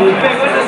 Pero bueno,